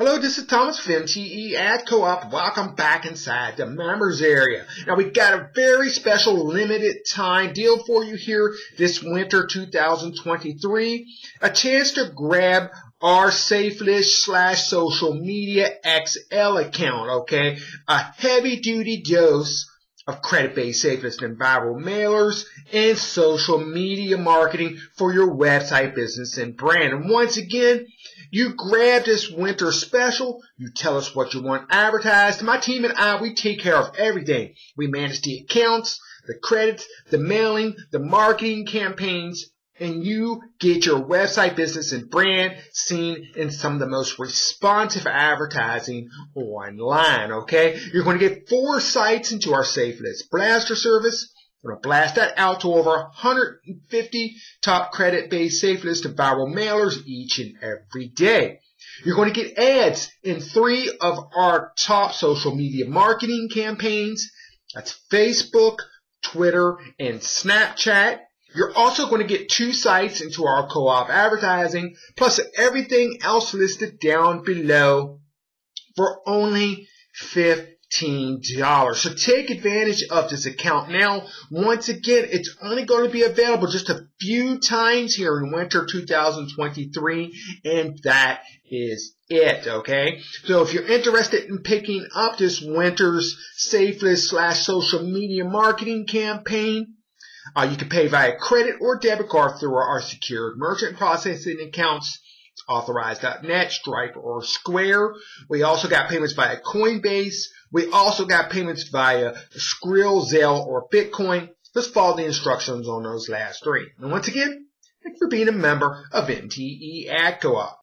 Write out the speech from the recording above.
Hello, this is Thomas from MTE Ad Co-op. Welcome back inside the members area. Now we got a very special limited time deal for you here this winter 2023. A chance to grab our SafeList slash social media XL account, okay? A heavy duty dose of credit-based SafeList and viral mailers and social media marketing for your website, business, and brand. And once again, you grab this winter special, you tell us what you want advertised. My team and I, we take care of everything. We manage the accounts, the credits, the mailing, the marketing campaigns, and you get your website business and brand seen in some of the most responsive advertising online, okay? You're going to get four sites into our SafeList blaster service, we're going to blast that out to over 150 top credit-based SafeList and viral mailers each and every day. You're going to get ads in three of our top social media marketing campaigns. That's Facebook, Twitter, and Snapchat. You're also going to get two sites into our co-op advertising, plus everything else listed down below for only 50 $15. So take advantage of this account now. Once again, it's only going to be available just a few times here in winter 2023, and that is it, okay? So if you're interested in picking up this winter's SafeList slash social media marketing campaign, uh, you can pay via credit or debit card through our secured merchant processing accounts Authorize.net, Stripe, or Square. We also got payments via Coinbase. We also got payments via Skrill, Zelle, or Bitcoin. Just follow the instructions on those last three. And once again, thanks for being a member of MTE Ad Co-op.